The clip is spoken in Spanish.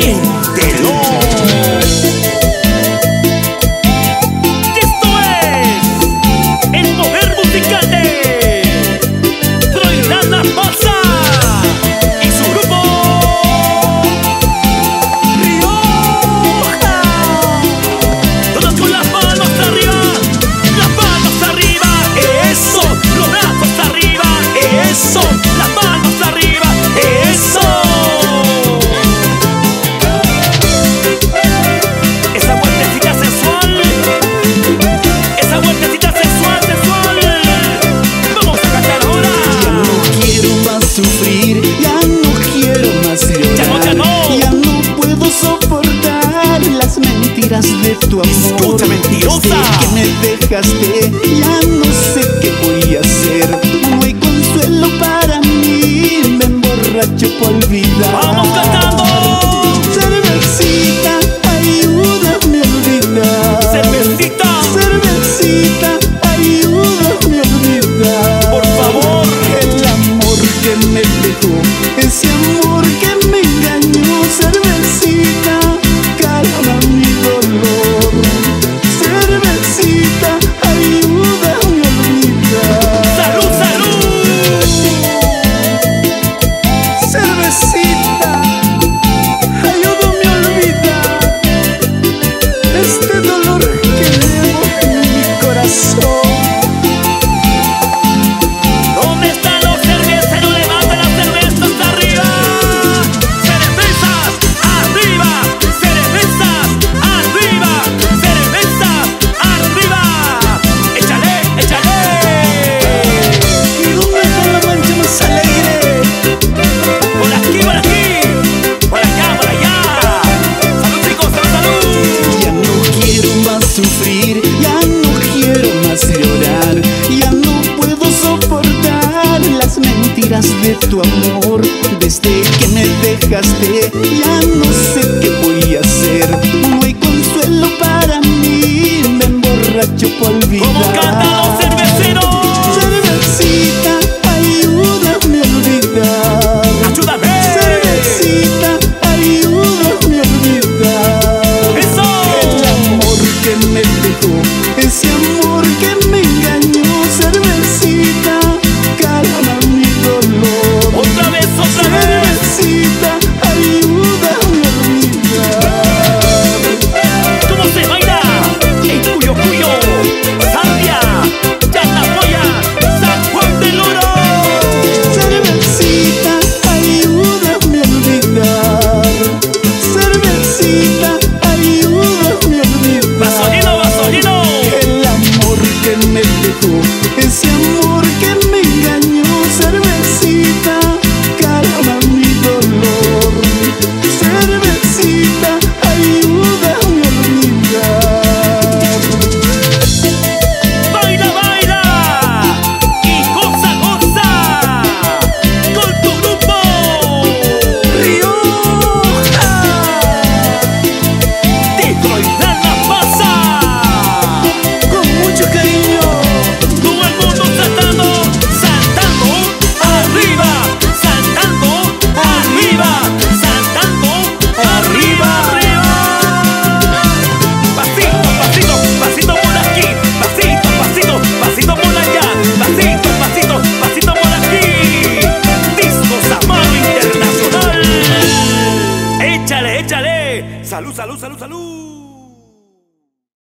Quintelón. de tu amor. Escucha mentirosa. Que me dejaste, ya no sé qué voy a hacer. No hay consuelo para mí, me emborracho por olvidar. de tu amor. Desde que me dejaste, ya no sé qué voy a salud, salud, salud, salud.